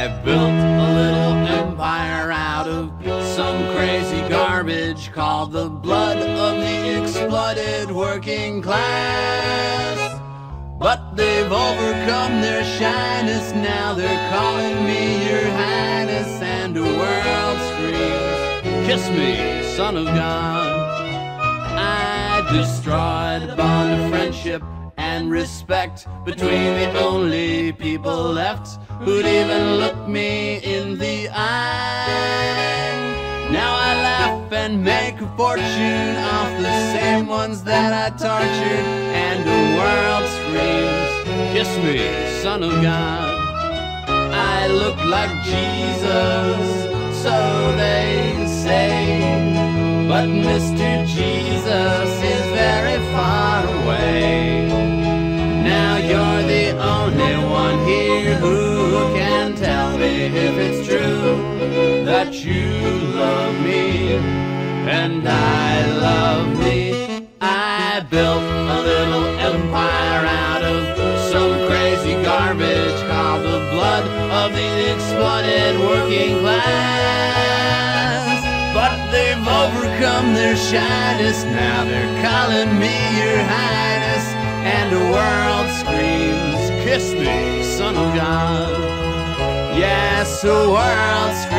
I built a little empire out of some crazy garbage called the blood of the exploited working class. But they've overcome their shyness, now they're calling me your highness, and the world screams, Kiss me, son of God. I destroyed the bond of friendship and respect between the only people left who'd even look me in the eye. Now I laugh and make a fortune off the same ones that I tortured, and the world screams, Kiss me, son of God. I look like Jesus, so they say, but Mr. Jesus is very far away. Now you're the only one here who you love me and I love me. I built a little empire out of some crazy garbage called the blood of the exploited working class. But they've overcome their shyness, now they're calling me your highness, and the world screams, Kiss me, son of God. Yes, the world